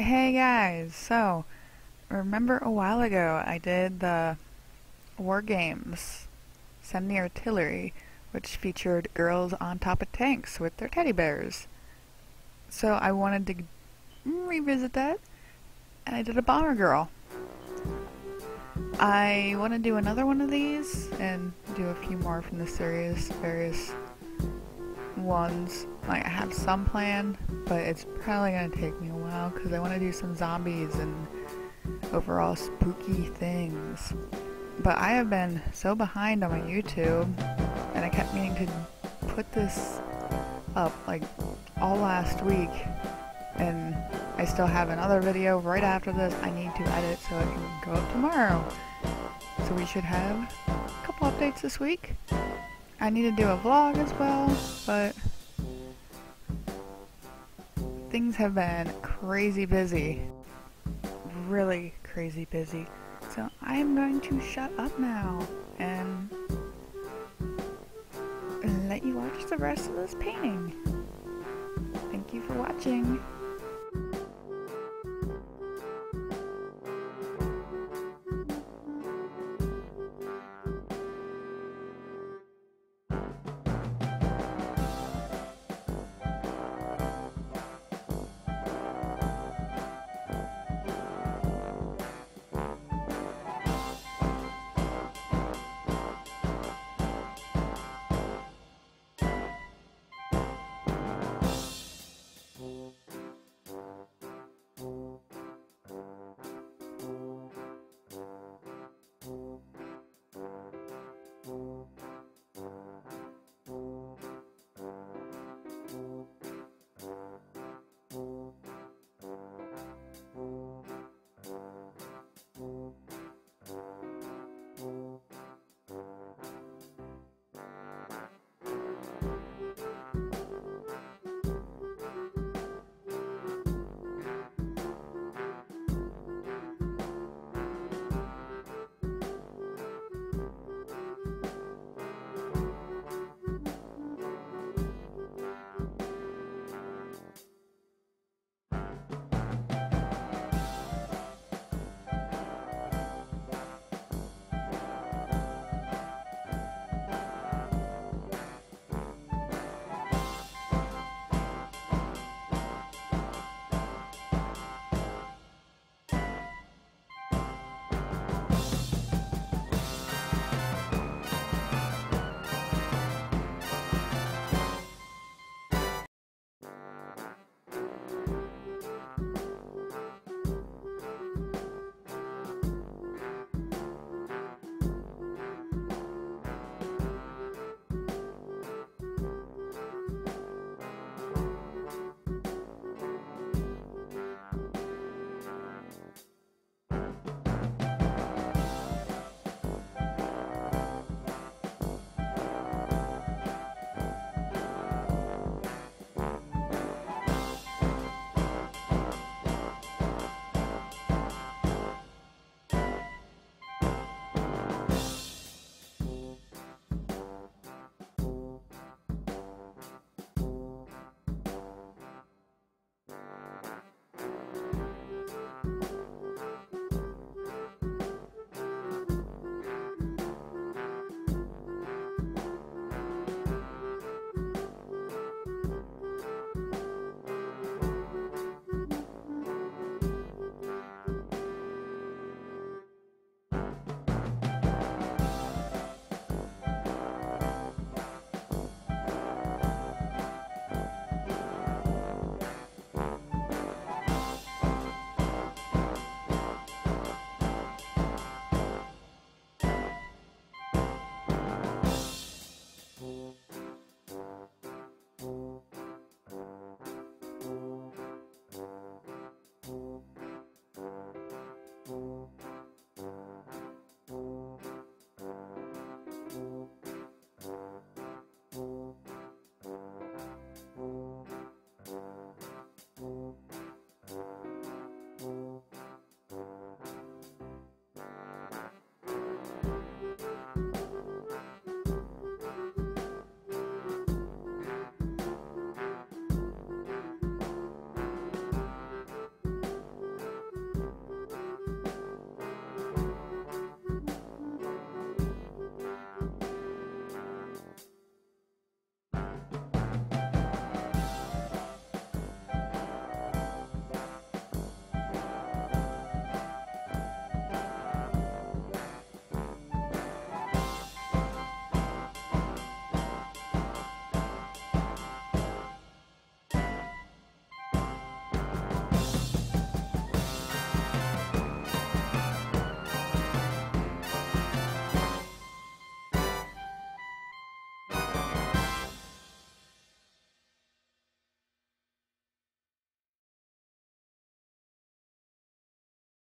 Hey guys, so remember a while ago I did the War Games Semi Artillery, which featured girls on top of tanks with their teddy bears. So I wanted to revisit that, and I did a Bomber Girl. I want to do another one of these and do a few more from the series, various ones. Like I have some plan, but it's probably gonna take me a while because I want to do some zombies and overall spooky things. But I have been so behind on my YouTube, and I kept meaning to put this up like all last week, and I still have another video right after this I need to edit so it can go up tomorrow. So we should have a couple updates this week. I need to do a vlog as well, but things have been crazy busy. Really crazy busy. So I am going to shut up now and let you watch the rest of this painting. Thank you for watching.